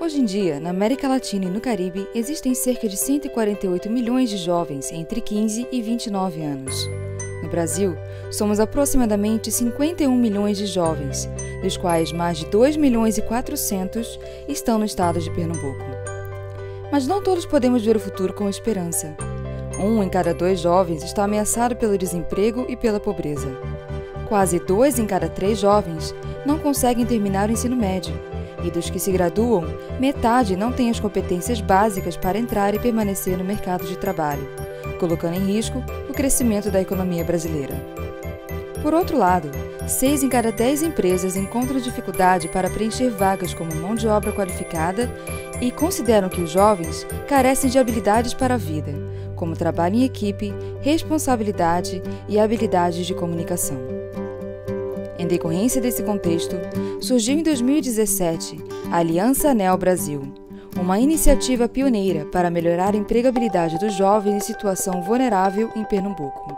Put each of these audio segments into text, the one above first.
Hoje em dia, na América Latina e no Caribe, existem cerca de 148 milhões de jovens entre 15 e 29 anos. No Brasil, somos aproximadamente 51 milhões de jovens, dos quais mais de 2 milhões e 400 estão no estado de Pernambuco. Mas não todos podemos ver o futuro com esperança. Um em cada dois jovens está ameaçado pelo desemprego e pela pobreza. Quase dois em cada três jovens não conseguem terminar o ensino médio e dos que se graduam, metade não tem as competências básicas para entrar e permanecer no mercado de trabalho, colocando em risco o crescimento da economia brasileira. Por outro lado, seis em cada dez empresas encontram dificuldade para preencher vagas como mão de obra qualificada e consideram que os jovens carecem de habilidades para a vida, como trabalho em equipe, responsabilidade e habilidades de comunicação. Em decorrência desse contexto, surgiu em 2017 a Aliança Anel Brasil, uma iniciativa pioneira para melhorar a empregabilidade dos jovens em situação vulnerável em Pernambuco.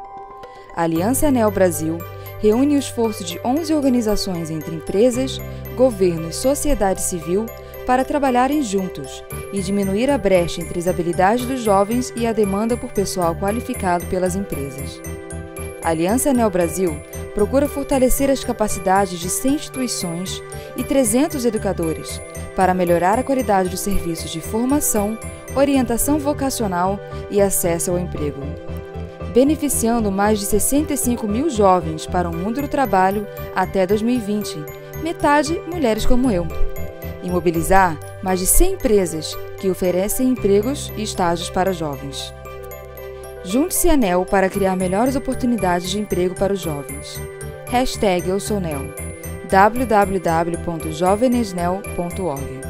A Aliança Anel Brasil reúne o esforço de 11 organizações entre empresas, governo e sociedade civil para trabalharem juntos e diminuir a brecha entre as habilidades dos jovens e a demanda por pessoal qualificado pelas empresas. A Aliança Anel Brasil procura fortalecer as capacidades de 100 instituições e 300 educadores para melhorar a qualidade dos serviços de formação, orientação vocacional e acesso ao emprego, beneficiando mais de 65 mil jovens para o mundo do trabalho até 2020, metade mulheres como eu, e mobilizar mais de 100 empresas que oferecem empregos e estágios para jovens. Junte-se a NEL para criar melhores oportunidades de emprego para os jovens. Hashtag Eu Sou NEL www.jovenesnel.org